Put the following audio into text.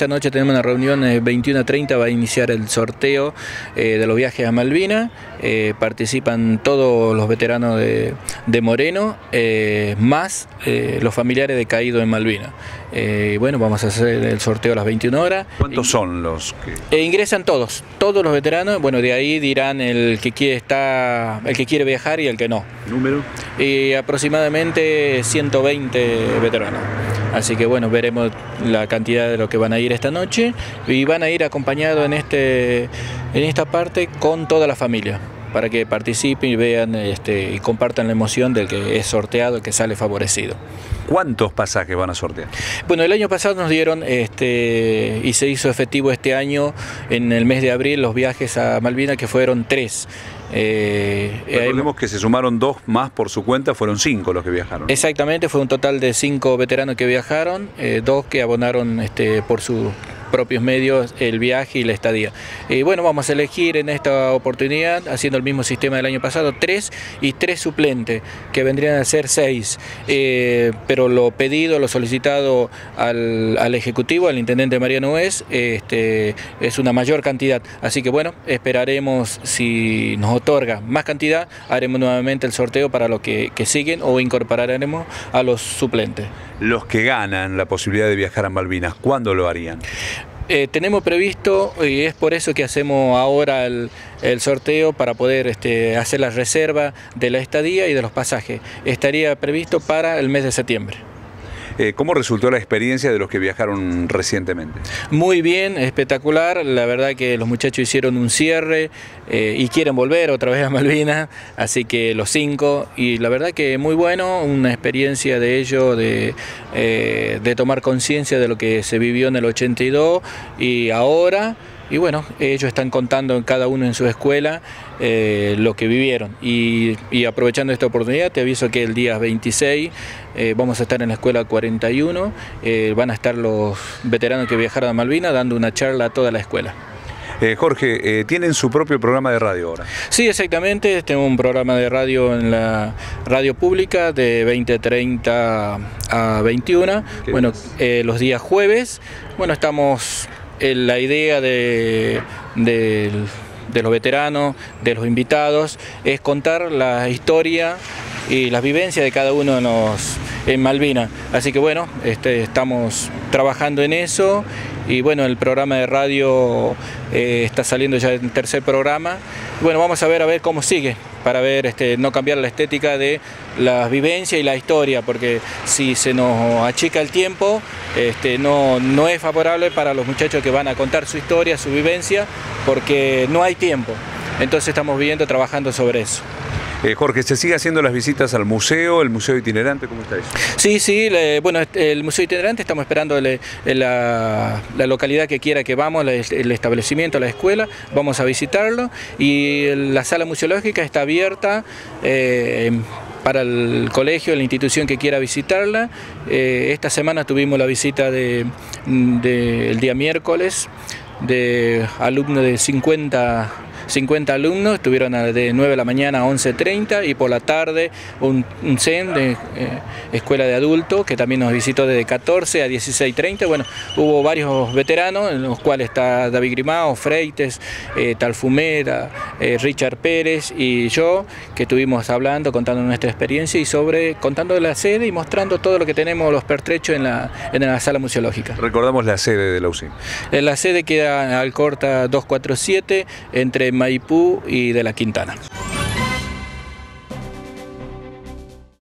Esta noche tenemos una reunión de 21 a 30, va a iniciar el sorteo eh, de los viajes a Malvina. Eh, participan todos los veteranos de, Moreno, eh, más los familiares de caídos en Malvina. bueno, vamos a hacer el sorteo a las 21 horas. ¿Cuántos son los que...? ingresan todos, todos los veteranos. Bueno, de ahí dirán el que quiere estar, el que quiere viajar y el que no. ¿Número? aproximadamente 120 veteranos. Así que bueno, veremos la cantidad de lo que van a ir esta noche y van a ir acompañados en, este, en esta parte con toda la familia para que participen y vean este, y compartan la emoción del que es sorteado, el que sale favorecido. ¿Cuántos pasajes van a sortear? Bueno, el año pasado nos dieron este, y se hizo efectivo este año en el mes de abril los viajes a Malvinas que fueron tres. Eh, Recordemos que se sumaron dos más por su cuenta, fueron cinco los que viajaron. Exactamente, fue un total de cinco veteranos que viajaron, eh, dos que abonaron este, por su propios medios el viaje y la estadía. Y bueno, vamos a elegir en esta oportunidad, haciendo el mismo sistema del año pasado, tres y tres suplentes, que vendrían a ser seis. Eh, pero lo pedido, lo solicitado al, Ejecutivo, al Intendente Mariano es, este, es una mayor cantidad. Así que bueno, esperaremos si nos otorga más cantidad, haremos nuevamente el sorteo para los que, que siguen o incorporaremos a los suplentes. Los que ganan la posibilidad de viajar a Malvinas, ¿cuándo lo harían? Eh, tenemos previsto, y es por eso que hacemos ahora el, sorteo para poder este, hacer la reserva de la estadía y de los pasajes. Estaría previsto para el mes de septiembre. Eh, ¿Cómo resultó la experiencia de los que viajaron recientemente? Muy bien, espectacular. La verdad que los muchachos hicieron un cierre eh, y quieren volver otra vez a Malvinas, así que los cinco. Y la verdad que muy bueno, una experiencia de ellos de, eh, de tomar conciencia de lo que se vivió en el 82 y ahora. Y bueno, ellos están contando en cada uno en su escuela eh, lo que vivieron. Y, aprovechando esta oportunidad, te aviso que el día 26 eh, vamos a estar en la escuela 41, eh, van a estar los veteranos que viajaron a Malvinas dando una charla a toda la escuela. Jorge, tienen su propio programa de radio ahora. Sí, exactamente. Tengo un programa de radio en la radio pública de 20.30 a 21. Bueno, los días jueves. Bueno, estamos la idea de, los veteranos, de los invitados, es contar la historia y las vivencias de cada uno de los en Malvina. Así que bueno, este, estamos trabajando en eso y bueno, el programa de radio eh, está saliendo ya el tercer programa. Bueno, vamos a ver a ver cómo sigue para ver, este, no cambiar la estética de la vivencia y la historia, porque si se nos achica el tiempo, este, no, no es favorable para los muchachos que van a contar su historia, su vivencia, porque no hay tiempo. Entonces estamos viendo, trabajando sobre eso. Eh, Jorge, ¿se sigue haciendo las visitas al museo, el museo itinerante? ¿Cómo está eso? Sí, sí, bueno, el museo itinerante estamos esperando la, localidad que quiera que vamos, el establecimiento, la escuela, vamos a visitarlo y la sala museológica está abierta. Eh, para el colegio, la institución que quiera visitarla. Eh, esta semana tuvimos la visita del de, día miércoles de alumnos de 50 50 alumnos, estuvieron de 9 de la mañana a 11.30 y por la tarde un, un CEN de eh, Escuela de Adultos que también nos visitó desde 14 a 16.30. Bueno, hubo varios veteranos, en los cuales está David Grimao, Freites, eh, Talfumera, eh, Richard Pérez y yo, que estuvimos hablando, contando nuestra experiencia y sobre contando la sede y mostrando todo lo que tenemos los pertrechos en la, en la sala museológica. Recordamos la sede de la UCI. La sede queda al corta 247 entre Maipú y de La Quintana.